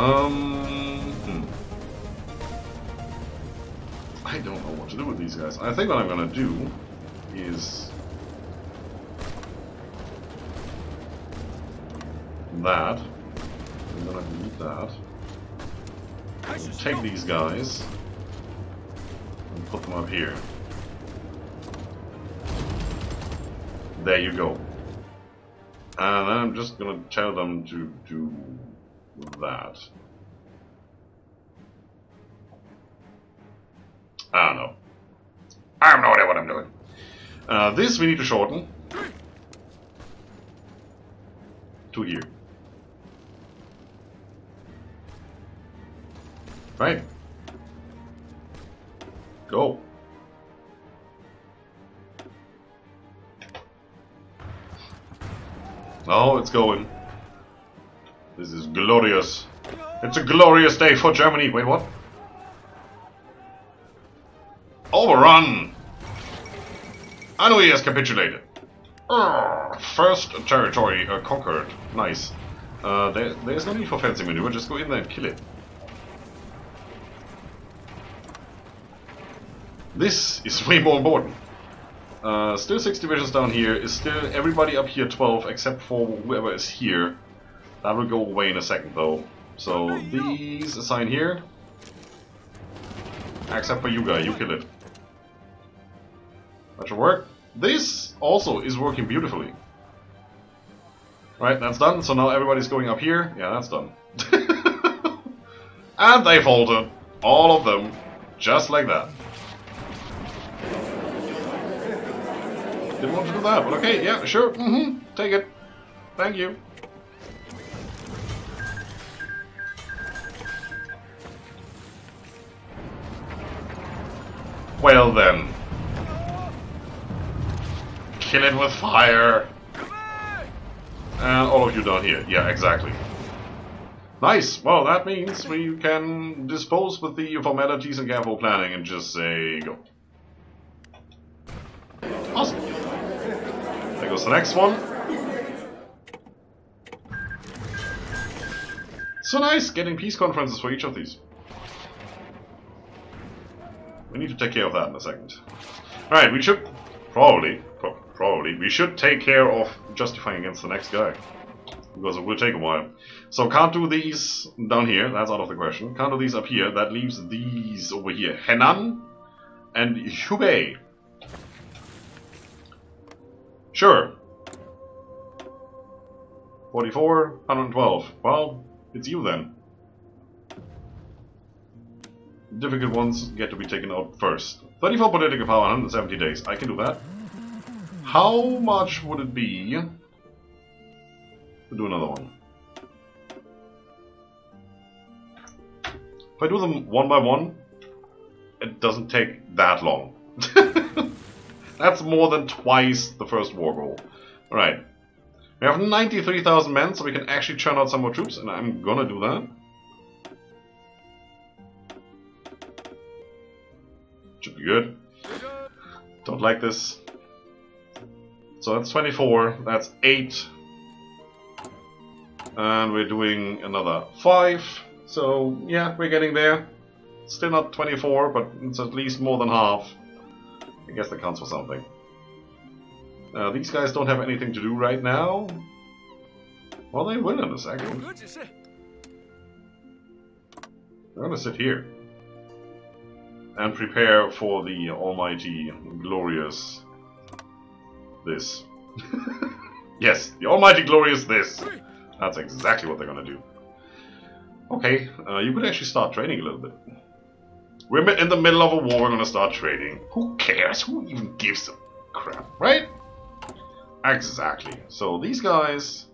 Um, hmm. I don't know what to do with these guys. I think what I'm gonna do is that. I'm gonna delete that. Take these guys and put them up here. There you go. And I'm just gonna tell them to do that. I don't know. I have no idea what I'm doing. Uh, this we need to shorten. To here. Right. Go. Oh, it's going. This is glorious. It's a glorious day for Germany. Wait, what? Overrun! I know he has capitulated. First territory uh, conquered. Nice. Uh, there, there's no need for fancy maneuver, just go in there and kill it. This is way more important. Uh, still 6 divisions down here, is still everybody up here 12 except for whoever is here. That will go away in a second though. So these assign here. Except for you guy, you kill it. That should work. This also is working beautifully. Right, that's done. So now everybody's going up here. Yeah, that's done. and they folded. All of them. Just like that. Didn't want to do that, but okay, yeah, sure. Mm-hmm. Take it. Thank you. Well then. Kill it with fire. And all of you down here. Yeah, exactly. Nice. Well, that means we can dispose with the formalities and careful planning and just say go. Awesome. There goes the next one. So nice getting peace conferences for each of these. Need to take care of that in a second. Alright, we should probably, pro probably, we should take care of justifying against the next guy. Because it will take a while. So can't do these down here, that's out of the question. Can't do these up here, that leaves these over here. Henan and Hubei. Sure. 44, 112. Well, it's you then. Difficult ones get to be taken out first. 34 political power, 170 days. I can do that. How much would it be to do another one? If I do them one by one, it doesn't take that long. That's more than twice the first war goal. Alright. We have 93,000 men, so we can actually churn out some more troops, and I'm gonna do that. Good. Don't like this. So that's 24, that's 8. And we're doing another 5. So, yeah, we're getting there. Still not 24, but it's at least more than half. I guess that counts for something. Uh, these guys don't have anything to do right now. Well, they will in a second. They're gonna sit here. And prepare for the almighty, glorious... this. yes, the almighty glorious this! That's exactly what they're gonna do. Okay, uh, you could actually start training a little bit. We're in the middle of a war, we're gonna start trading. Who cares? Who even gives a crap, right? Exactly. So these guys,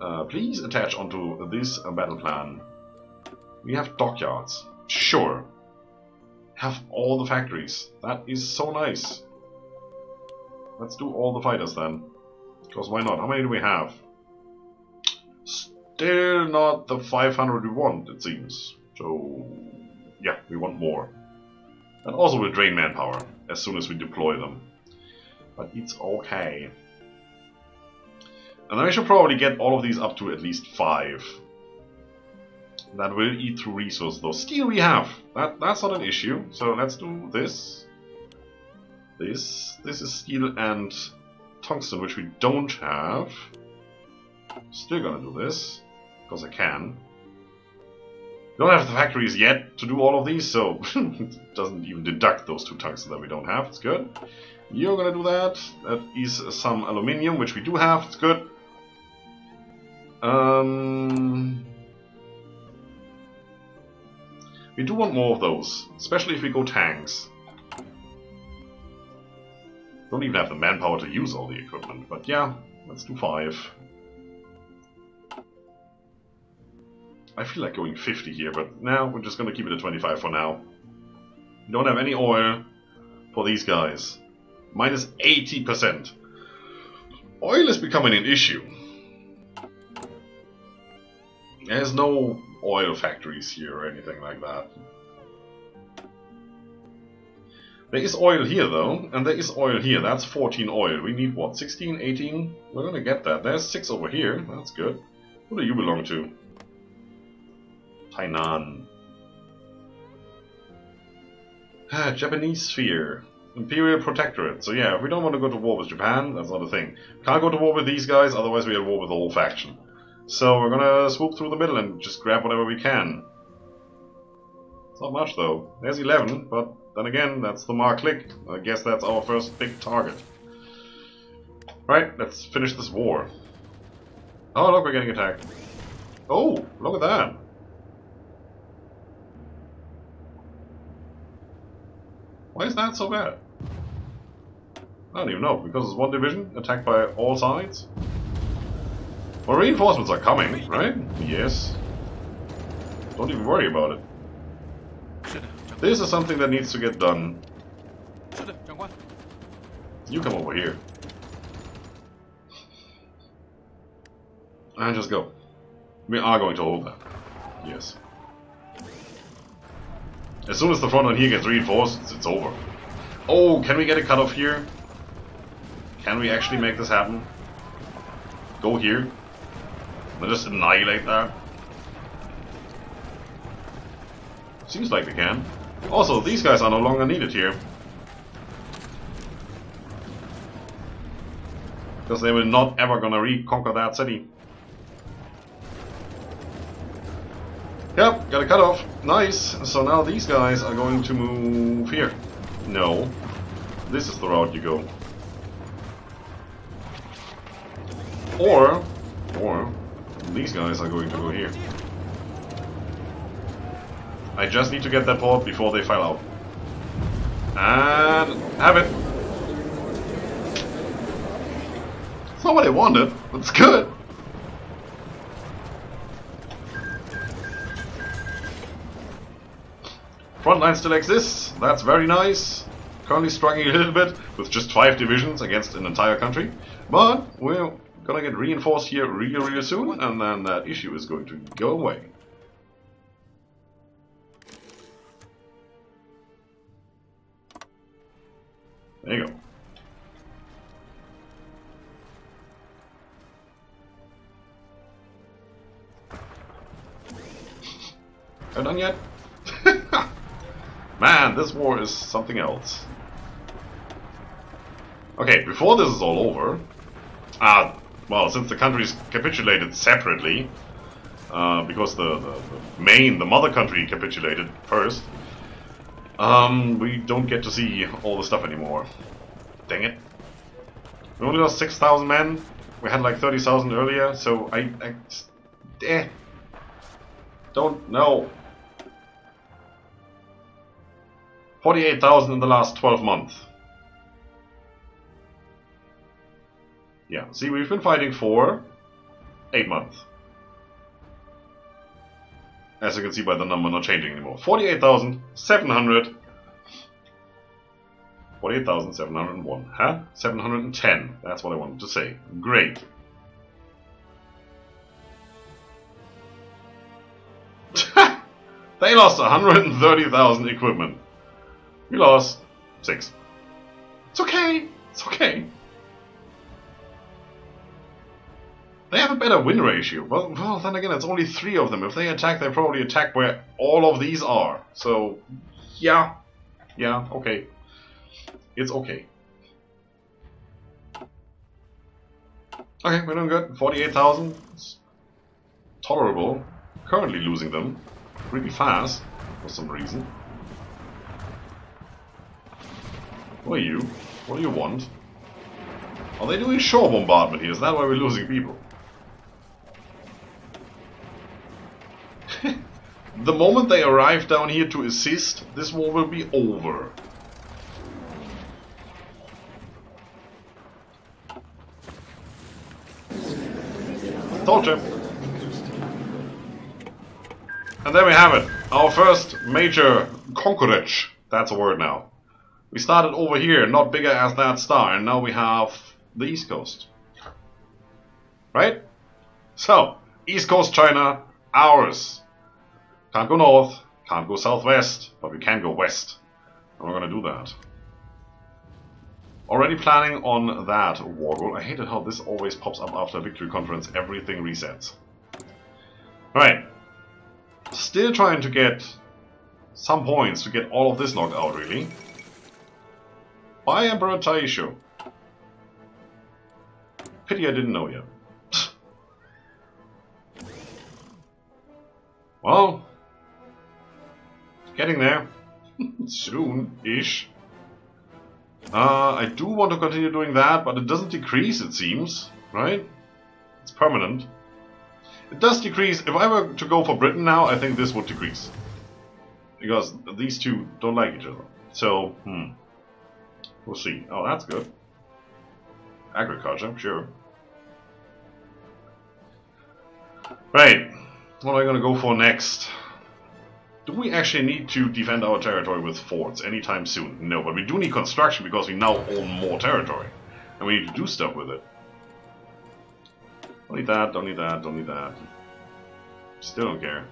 uh, please attach onto this uh, battle plan. We have dockyards. Sure. Have all the factories. That is so nice. Let's do all the fighters then. Because why not? How many do we have? Still not the 500 we want, it seems. So, yeah, we want more. And also we'll drain manpower as soon as we deploy them. But it's okay. And then we should probably get all of these up to at least 5. That will eat through resources though. Steel we have. That that's not an issue. So let's do this. This this is steel and tungsten, which we don't have. Still gonna do this because I can. Don't have the factories yet to do all of these, so it doesn't even deduct those two tungsten that we don't have. It's good. You're gonna do that. That is some aluminium, which we do have. It's good. Um, we do want more of those, especially if we go tanks. Don't even have the manpower to use all the equipment, but yeah, let's do five. I feel like going 50 here, but now we're just gonna keep it at 25 for now. Don't have any oil for these guys. Minus 80%. Oil is becoming an issue. There's no oil factories here or anything like that. There is oil here though, and there is oil here. That's 14 oil. We need what, 16, 18? We're gonna get that. There's 6 over here. That's good. Who do you belong to? Tainan. Ah, Japanese sphere. Imperial Protectorate. So yeah, if we don't want to go to war with Japan, that's not a thing. Can't go to war with these guys, otherwise we are at war with the whole faction. So we're gonna swoop through the middle and just grab whatever we can. It's not much though. There's 11, but then again, that's the Ma Clique. I guess that's our first big target. Right, let's finish this war. Oh look, we're getting attacked. Oh, look at that. Why is that so bad? I don't even know, because it's one division, attacked by all sides? Well, reinforcements are coming, right? Yes. Don't even worry about it. This is something that needs to get done. You come over here. And just go. We are going to hold that. Yes. As soon as the front line here gets reinforced, it's, it's over. Oh, can we get a cutoff here? Can we actually make this happen? Go here. And just annihilate that. Seems like we can. Also, these guys are no longer needed here. Because they were not ever gonna reconquer that city. Yep, got a cutoff. Nice. So now these guys are going to move here. No. This is the route you go. Or, or, these guys are going to go here. I just need to get that port before they file out. And have it. It's not what I wanted, but it's good. Frontline still exists, that's very nice. Currently struggling a little bit with just five divisions against an entire country. But we're gonna get reinforced here real, real soon, and then that issue is going to go away. There you go. Are done yet? Man, this war is something else. Okay, before this is all over, uh, well, since the countries capitulated separately, uh, because the, the, the, main, the mother country capitulated first, um, we don't get to see all the stuff anymore. Dang it. We only lost 6,000 men. We had like 30,000 earlier, so I... I eh. Don't know. 48,000 in the last 12 months. Yeah, see, we've been fighting for 8 months. As you can see by the number not changing anymore. 48,700. 48,701. Huh? 710. That's what I wanted to say. Great. they lost 130,000 equipment. We lost six. It's okay. It's okay. They have a better win ratio. Well, well, then again, it's only three of them. If they attack, they probably attack where all of these are. So, yeah. Yeah, okay. It's okay. Okay, we're doing good. 48,000. Tolerable. Currently losing them. Pretty fast, for some reason. Who are you? What do you want? Are they doing shore bombardment here? Is that why we're losing people? The moment they arrive down here to assist, this war will be over. You. And there we have it. Our first major conquerage. That's a word now. We started over here, not bigger as that star, and now we have the East Coast. Right? So, East Coast China, ours. Can't go north, can't go southwest, but we can go west. And we're gonna do that. Already planning on that war goal. I hated how this always pops up after a victory conference. Everything resets. Alright. Still trying to get some points to get all of this knocked out, really. By Emperor Taisho. Pity I didn't know yet. well, getting there. Soon-ish. Uh, I do want to continue doing that, but it doesn't decrease, it seems, right? It's permanent. It does decrease. If I were to go for Britain now, I think this would decrease. Because these two don't like each other. So, hmm. We'll see. Oh, that's good. Agriculture, sure. Right. What am I going to go for next? Do we actually need to defend our territory with forts anytime soon? No, but we do need construction because we now own more territory. And we need to do stuff with it. Don't need that, don't need that, don't need that. Still don't care.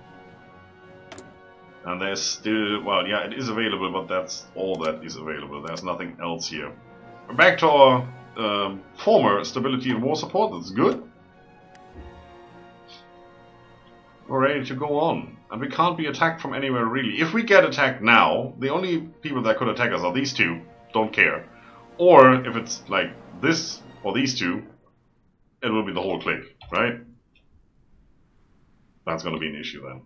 And there's still, well, yeah, it is available, but that's all that is available. There's nothing else here. Back to our um, former stability and war support, that's good. We're ready to go on. And we can't be attacked from anywhere really. If we get attacked now, the only people that could attack us are these two, don't care. Or if it's like this or these two, it will be the whole clique, right? That's going to be an issue then.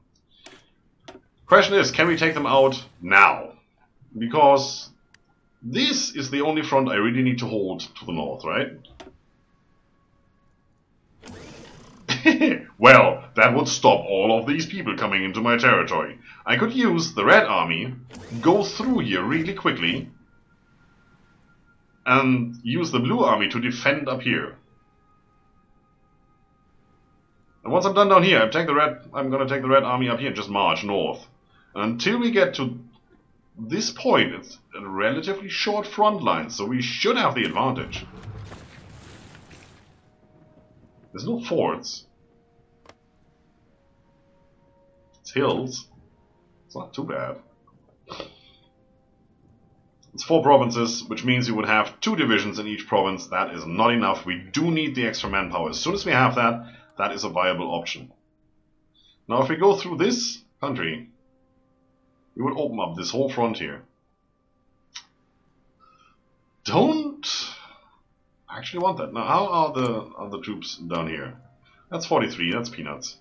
Question is, can we take them out now? Because this is the only front I really need to hold to the north, right? well, that would stop all of these people coming into my territory. I could use the Red Army, go through here really quickly, and use the Blue Army to defend up here. And once I'm done down here, I take the red. I'm gonna take the Red Army up here and just march north. Until we get to this point, it's a relatively short front line, so we should have the advantage. There's no forts. Hills. It's not too bad. It's four provinces, which means you would have two divisions in each province. That is not enough. We do need the extra manpower. As soon as we have that, that is a viable option. Now, if we go through this country, we would open up this whole frontier. Don't actually want that. Now, how are the other troops down here? That's 43, that's peanuts.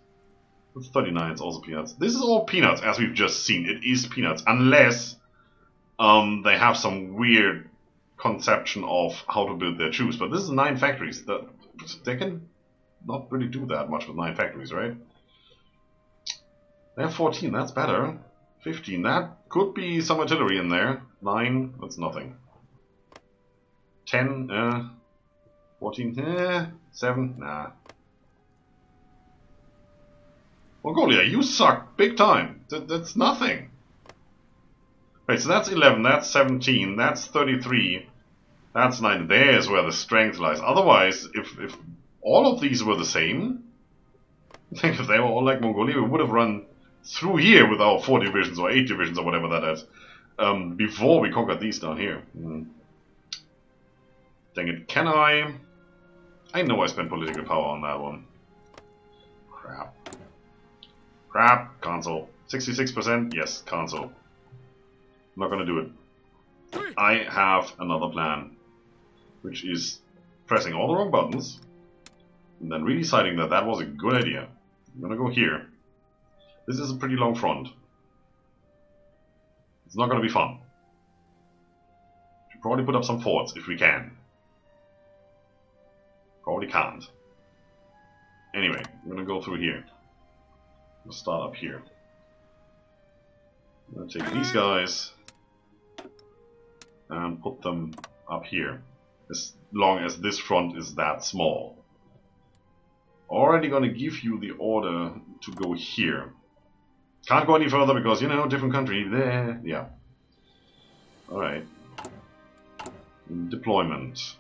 That's 39, it's also peanuts. This is all peanuts, as we've just seen. It is peanuts, unless um, they have some weird conception of how to build their troops. But this is nine factories. They can not really do that much with nine factories, right? They have 14, that's better. 15, that could be some artillery in there. 9, that's nothing. 10, uh, 14, eh, 7, nah. Mongolia, you suck big time. Th that's nothing. Right, so that's 11, that's 17, that's 33, that's 9. There's where the strength lies. Otherwise, if, if all of these were the same, think if they were all like Mongolia, we would have run through here with our 4 divisions or 8 divisions or whatever that is, um, before we conquered these down here. Mm. Dang it, can I... I know I spent political power on that one. Crap. console. 66%? Yes, console. I'm not gonna do it. I have another plan. Which is pressing all the wrong buttons. And then really deciding that that was a good idea. I'm gonna go here. This is a pretty long front. It's not gonna be fun. Should probably put up some forts if we can. Probably can't. Anyway, I'm gonna go through here. We'll start up here. I'm gonna take these guys and put them up here. As long as this front is that small. Already gonna give you the order to go here. Can't go any further because, you know, different country. There, yeah. Alright. Deployment.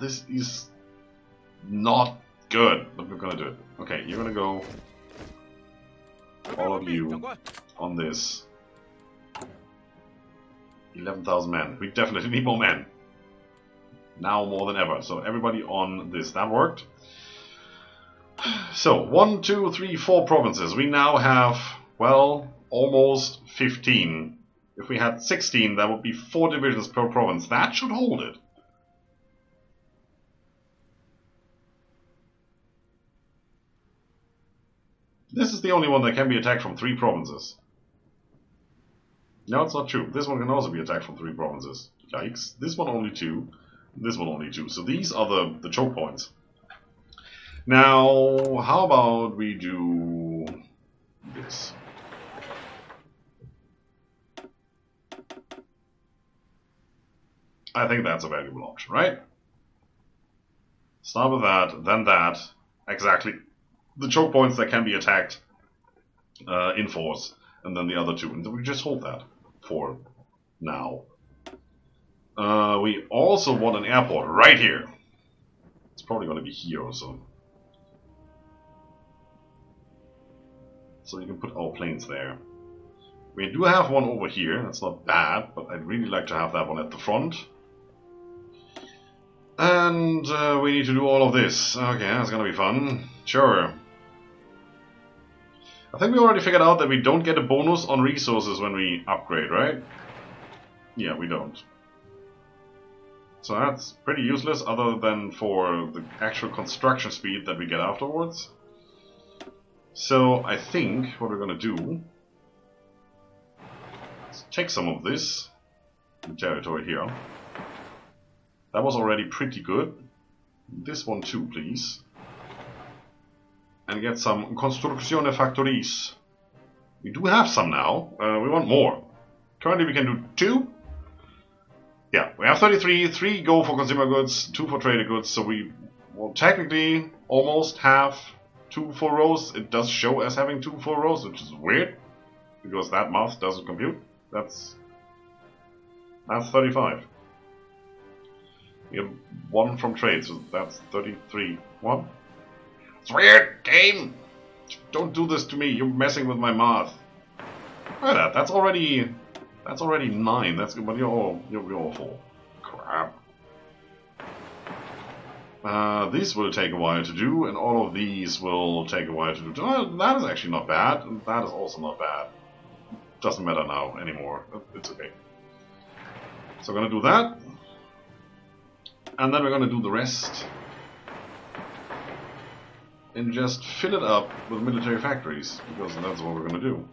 This is not good, but we're gonna do it. Okay, you're gonna go, all of you, on this. 11,000 men. We definitely need more men. Now more than ever. So everybody on this. That worked. So, one, two, three, four provinces. We now have, well, almost 15. If we had 16, that would be four divisions per province. That should hold it. This is the only one that can be attacked from three provinces. No, it's not true. This one can also be attacked from three provinces. Yikes. This one only two. This one only two. So these are the, the choke points. Now, how about we do this? I think that's a valuable option, right? Start with that, then that. Exactly. The choke points that can be attacked uh, in force, and then the other two. And we just hold that for now. Uh, we also want an airport right here. It's probably going to be here or so. So you can put our planes there. We do have one over here, that's not bad, but I'd really like to have that one at the front. And uh, we need to do all of this. Okay, that's gonna be fun. Sure. I think we already figured out that we don't get a bonus on resources when we upgrade, right? Yeah, we don't. So that's pretty useless other than for the actual construction speed that we get afterwards. So I think what we're to do is take some of this territory here. That was already pretty good. This one too, please. And get some Construzione Factories. We do have some now. Uh, we want more. Currently we can do two. Yeah, we have 33, 3 go for consumer goods, 2 for traded goods, so we will technically almost have 2 full rows. It does show as having 2 full rows, which is weird, because that math doesn't compute. That's, that's 35. We have 1 from trade, so that's 33. What? It's weird, game! Don't do this to me, you're messing with my math. Look at that, that's already that's already nine. That's good, but you're all you're, you're awful. Crap. Uh, this will take a while to do, and all of these will take a while to do. That is actually not bad, that is also not bad. Doesn't matter now anymore. It's okay. So we're gonna do that, and then we're gonna do the rest, and just fill it up with military factories, because that's what we're gonna do.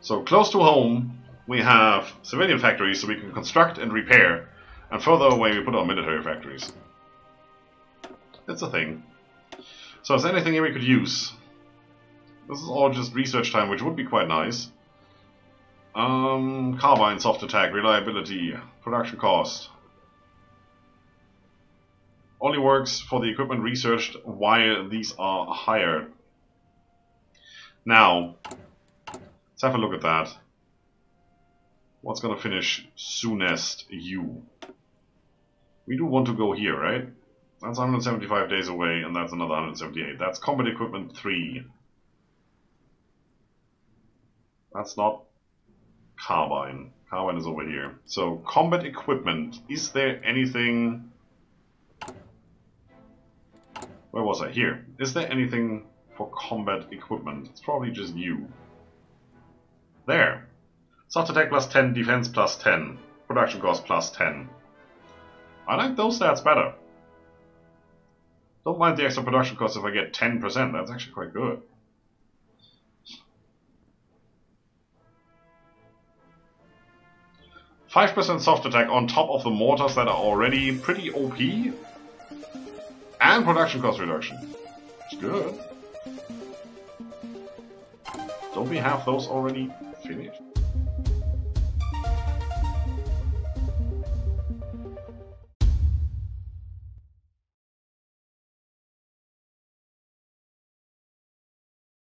So close to home, we have civilian factories so we can construct and repair, and further away we put our military factories. It's a thing. So is anything here we could use? This is all just research time, which would be quite nice. Um, carbine, soft attack, reliability, production cost. Only works for the equipment researched while these are hired. Now, Let's have a look at that. What's gonna finish soonest? You. We do want to go here, right? That's 175 days away, and that's another 178. That's combat equipment 3. That's not Carbine. Carbine is over here. So, combat equipment. Is there anything... Where was I? Here. Is there anything for combat equipment? It's probably just you. There. Soft attack plus 10, defense plus 10, production cost plus 10. I like those stats better. Don't mind the extra production cost if I get 10%, that's actually quite good. Five percent soft attack on top of the mortars that are already pretty OP, and production cost reduction. It's good. Don't we have those already finished?